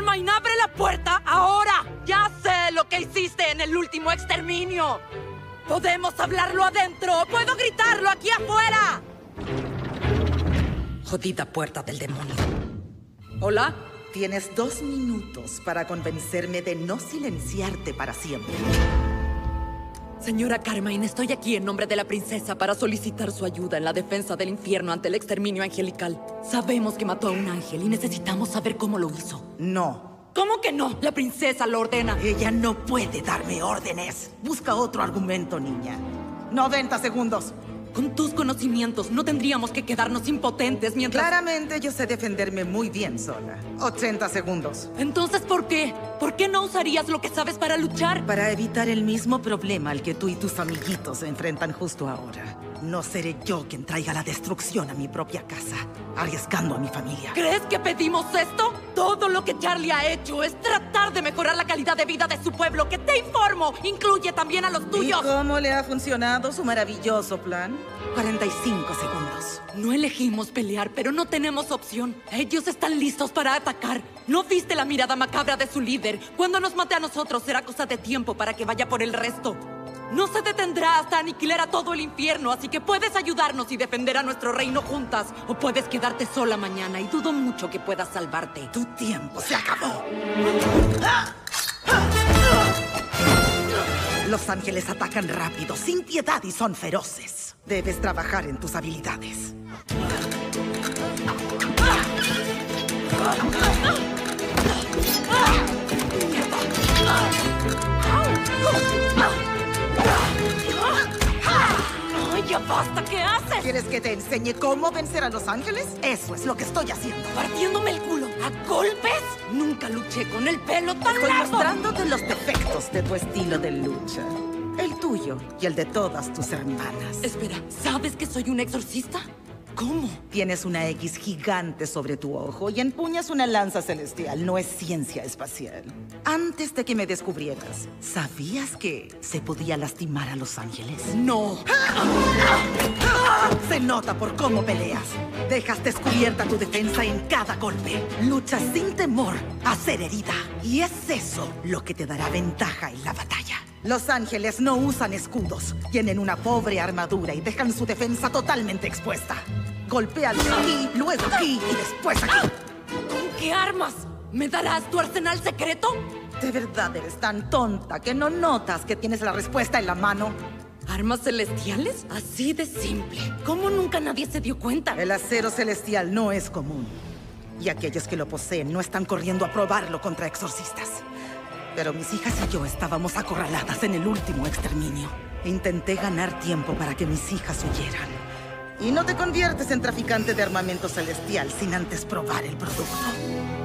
Carmine, abre la puerta ahora. Ya sé lo que hiciste en el último exterminio. Podemos hablarlo adentro. Puedo gritarlo aquí afuera. Jodida puerta del demonio. ¿Hola? Tienes dos minutos para convencerme de no silenciarte para siempre. Señora Carmine, estoy aquí en nombre de la princesa para solicitar su ayuda en la defensa del infierno ante el exterminio angelical. Sabemos que mató a un ángel y necesitamos saber cómo lo hizo. No. ¿Cómo que no? La princesa lo ordena. Ella no puede darme órdenes. Busca otro argumento, niña. 90 segundos. Con tus conocimientos, no tendríamos que quedarnos impotentes mientras... Claramente yo sé defenderme muy bien sola. 80 segundos. Entonces, ¿por qué? ¿Por qué no usarías lo que sabes para luchar? Para evitar el mismo problema al que tú y tus amiguitos se enfrentan justo ahora. No seré yo quien traiga la destrucción a mi propia casa, arriesgando a mi familia. ¿Crees que pedimos esto? Todo lo que Charlie ha hecho es tratar de mejorar la calidad de vida de su pueblo, que te informo, incluye también a los tuyos. ¿Y cómo le ha funcionado su maravilloso plan? 45 segundos. No elegimos pelear, pero no tenemos opción. Ellos están listos para atacar. ¿No viste la mirada macabra de su líder? Cuando nos mate a nosotros será cosa de tiempo para que vaya por el resto. No se detendrá hasta aniquilar a todo el infierno, así que puedes ayudarnos y defender a nuestro reino juntas, o puedes quedarte sola mañana y dudo mucho que puedas salvarte. Tu tiempo se acabó. Los ángeles atacan rápido, sin piedad y son feroces. Debes trabajar en tus habilidades. Basta! ¿Qué haces? ¿Quieres que te enseñe cómo vencer a los ángeles? Eso es lo que estoy haciendo. ¿Partiéndome el culo? ¿A golpes? Nunca luché con el pelo tan Estoy largo. mostrándote los defectos de tu estilo de lucha. El tuyo y el de todas tus hermanas. Espera, ¿sabes que soy un exorcista? ¿Cómo? Tienes una X gigante sobre tu ojo y empuñas una lanza celestial. No es ciencia espacial. Antes de que me descubrieras, ¿sabías que se podía lastimar a los ángeles? No. Se nota por cómo peleas. Dejas descubierta tu defensa en cada golpe. Luchas sin temor a ser herida. Y es eso lo que te dará ventaja en la batalla. Los ángeles no usan escudos. Tienen una pobre armadura y dejan su defensa totalmente expuesta. Golpéalos aquí, luego aquí y después aquí. ¿Con qué armas? ¿Me darás tu arsenal secreto? ¿De verdad eres tan tonta que no notas que tienes la respuesta en la mano? ¿Armas celestiales? Así de simple. ¿Cómo nunca nadie se dio cuenta? El acero celestial no es común. Y aquellos que lo poseen no están corriendo a probarlo contra exorcistas. Pero mis hijas y yo estábamos acorraladas en el último exterminio. Intenté ganar tiempo para que mis hijas huyeran. Y no te conviertes en traficante de armamento celestial sin antes probar el producto.